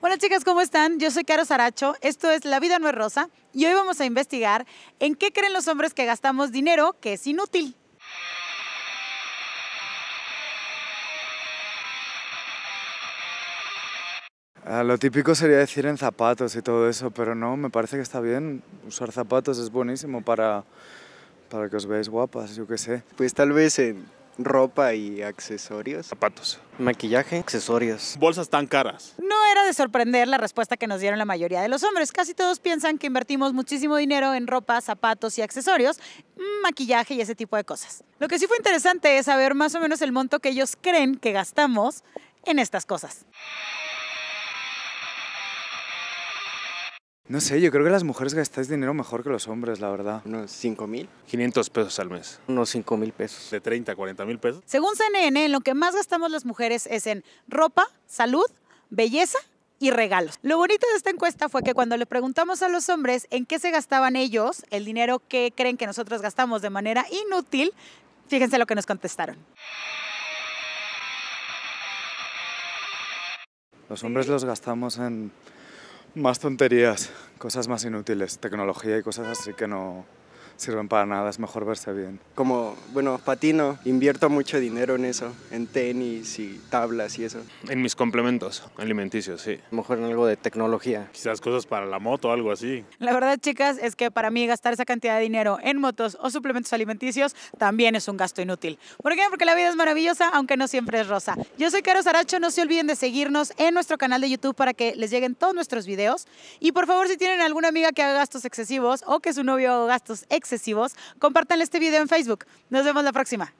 Hola chicas, ¿cómo están? Yo soy Caro Saracho, esto es La Vida No es Rosa y hoy vamos a investigar en qué creen los hombres que gastamos dinero que es inútil. Ah, lo típico sería decir en zapatos y todo eso, pero no, me parece que está bien. Usar zapatos es buenísimo para, para que os veáis guapas, yo qué sé. Pues tal vez en ropa y accesorios. Zapatos. Maquillaje, accesorios. Bolsas tan caras. No era de sorprender la respuesta que nos dieron la mayoría de los hombres. Casi todos piensan que invertimos muchísimo dinero en ropa, zapatos y accesorios, mm, maquillaje y ese tipo de cosas. Lo que sí fue interesante es saber más o menos el monto que ellos creen que gastamos en estas cosas. No sé, yo creo que las mujeres gastáis dinero mejor que los hombres, la verdad. Unos 5 mil. 500 pesos al mes. Unos 5 mil pesos. De 30 a 40 mil pesos. Según CNN, en lo que más gastamos las mujeres es en ropa, salud, belleza y regalos. Lo bonito de esta encuesta fue que cuando le preguntamos a los hombres en qué se gastaban ellos, el dinero que creen que nosotros gastamos de manera inútil, fíjense lo que nos contestaron. Los hombres los gastamos en más tonterías, cosas más inútiles, tecnología y cosas así que no sirven para nada, es mejor verse bien. Como, bueno, patino, invierto mucho dinero en eso, en tenis y tablas y eso. En mis complementos alimenticios, sí. Mejor en algo de tecnología. Quizás cosas para la moto algo así. La verdad, chicas, es que para mí gastar esa cantidad de dinero en motos o suplementos alimenticios también es un gasto inútil. ¿Por qué? Porque la vida es maravillosa, aunque no siempre es rosa. Yo soy Caro Saracho, no se olviden de seguirnos en nuestro canal de YouTube para que les lleguen todos nuestros videos. Y por favor, si tienen alguna amiga que haga gastos excesivos o que su novio haga gastos excesivos, este video en Facebook. Nos vemos la próxima.